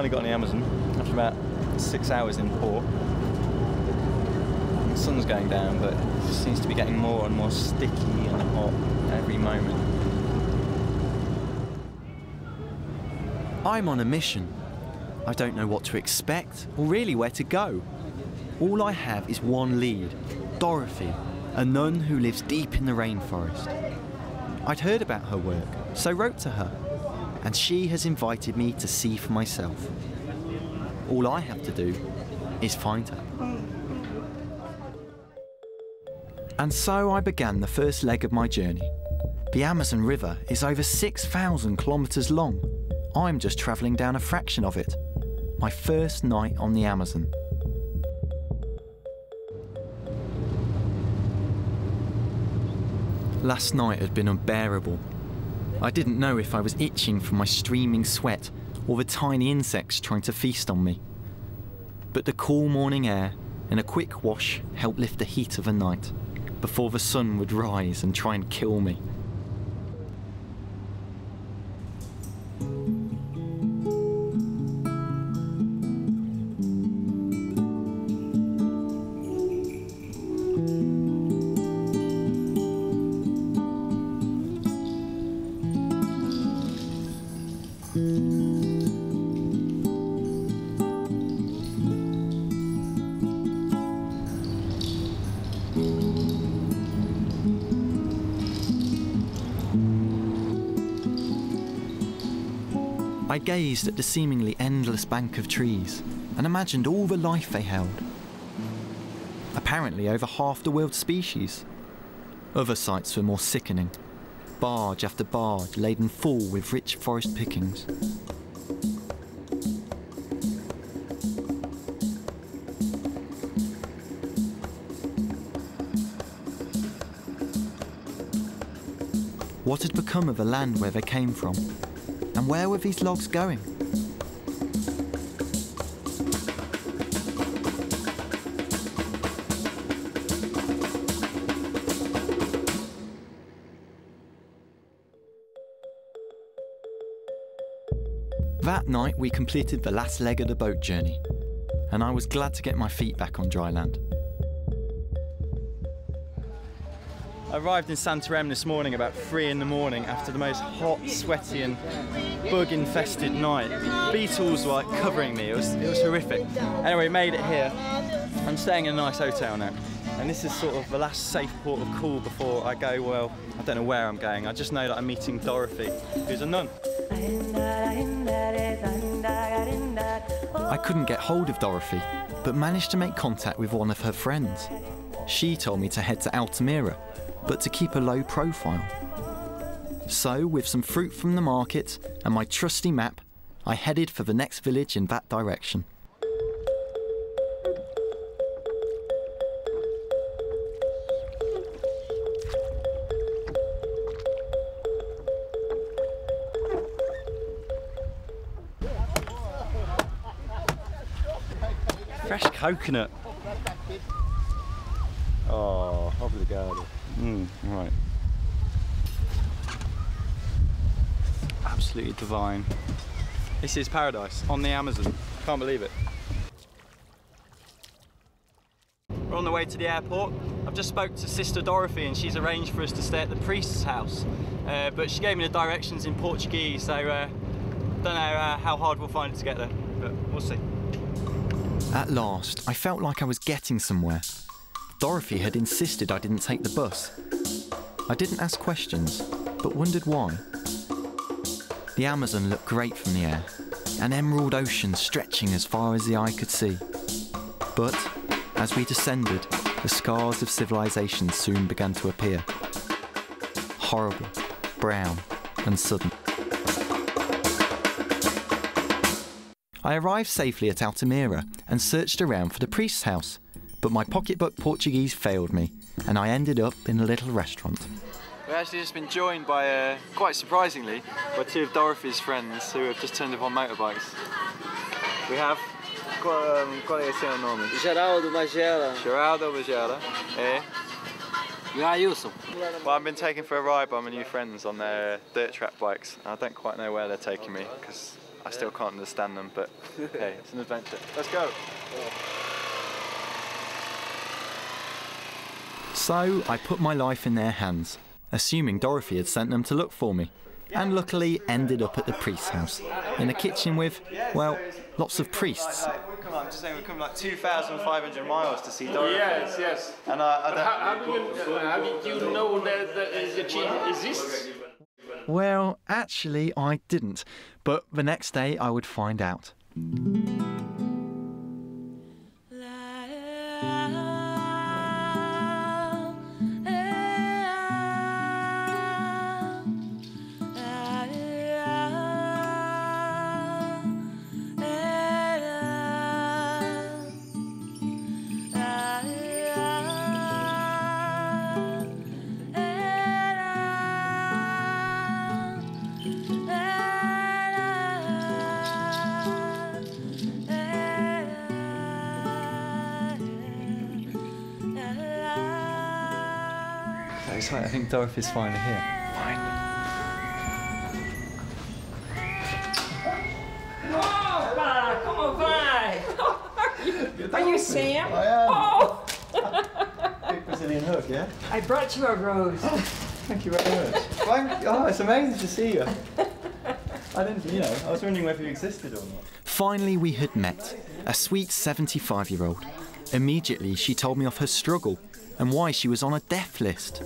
finally got on the Amazon after about six hours in port. The sun's going down, but it seems to be getting more and more sticky and hot every moment. I'm on a mission. I don't know what to expect or really where to go. All I have is one lead Dorothy, a nun who lives deep in the rainforest. I'd heard about her work, so wrote to her, and she has invited me to see for myself. All I have to do is find her. And so I began the first leg of my journey. The Amazon River is over 6,000 kilometres long. I'm just travelling down a fraction of it. My first night on the Amazon. Last night had been unbearable. I didn't know if I was itching from my streaming sweat or the tiny insects trying to feast on me. But the cool morning air and a quick wash helped lift the heat of the night before the sun would rise and try and kill me. I gazed at the seemingly endless bank of trees and imagined all the life they held. Apparently, over half the world's species. Other sights were more sickening barge after barge laden full with rich forest pickings. What had become of the land where they came from? And where were these logs going? That night, we completed the last leg of the boat journey, and I was glad to get my feet back on dry land. I arrived in Santarem this morning about three in the morning after the most hot, sweaty, and bug-infested night. Beetles were like covering me. It was it was horrific. Anyway, made it here. I'm staying in a nice hotel now, and this is sort of the last safe port of call before I go. Well, I don't know where I'm going. I just know that I'm meeting Dorothy, who's a nun. I couldn't get hold of Dorothy, but managed to make contact with one of her friends. She told me to head to Altamira, but to keep a low profile. So, with some fruit from the market and my trusty map, I headed for the next village in that direction. Fresh coconut. Oh, obrigado. Mm, right. Absolutely divine. This is paradise on the Amazon. Can't believe it. We're on the way to the airport. I've just spoke to Sister Dorothy and she's arranged for us to stay at the priest's house. Uh, but she gave me the directions in Portuguese, so uh, don't know uh, how hard we'll find it to get there, but we'll see. At last, I felt like I was getting somewhere. Dorothy had insisted I didn't take the bus. I didn't ask questions, but wondered why. The Amazon looked great from the air, an emerald ocean stretching as far as the eye could see. But as we descended, the scars of civilization soon began to appear. Horrible, brown, and sudden. I arrived safely at Altamira and searched around for the priest's house, but my pocketbook Portuguese failed me, and I ended up in a little restaurant. We've actually just been joined by, uh, quite surprisingly, by two of Dorothy's friends who have just turned up on motorbikes. We have. Qual, um, qual é seu nome? Geraldo Magela. Geraldo Magela. Eh? Jailson. Well, I've been taken for a ride by my new friends on their dirt track bikes. I don't quite know where they're taking me because I still can't understand them, but hey, it's an adventure. Let's go. So I put my life in their hands, assuming Dorothy had sent them to look for me, and luckily ended up at the priest's house, in a kitchen with, well, lots of priests. we come, I'm just saying, we've come like 2,500 miles to see Dorothy. Yes, yes. And I, I don't, How, how, do you, uh, how did you know that the, the cheese exists? Well, actually, I didn't, but the next day I would find out. So excited. I think Dorothy's finally here. Opa, como vai? Are you Sam? I am. Oh, Big Brazilian hook, yeah? I brought you a rose. Oh, thank you very much. Thank, oh, it's amazing to see you. I didn't, you know, I was wondering whether you existed or not. Finally, we had met, a sweet 75 year old. Immediately, she told me of her struggle and why she was on a death list.